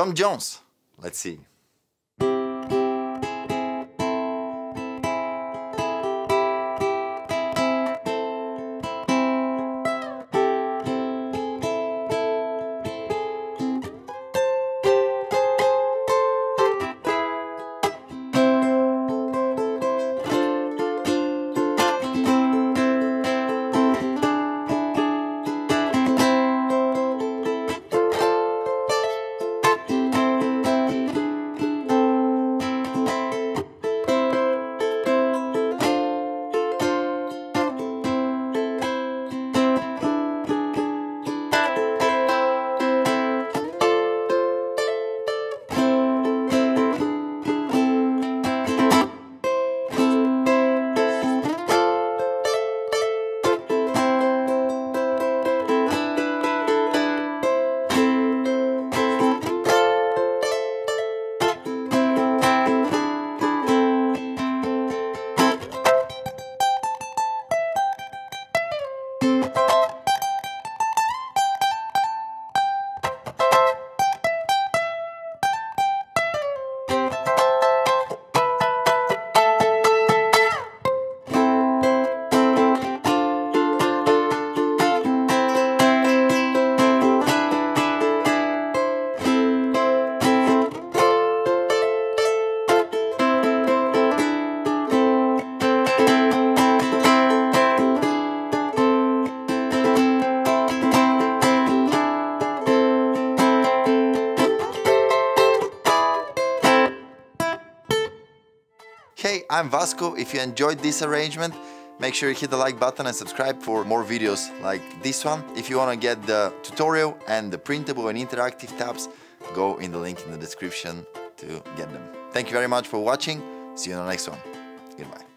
Tom Jones. Let's see. Hey, I'm Vasco. If you enjoyed this arrangement, make sure you hit the like button and subscribe for more videos like this one. If you want to get the tutorial and the printable and interactive tabs, go in the link in the description to get them. Thank you very much for watching. See you in the next one. Goodbye.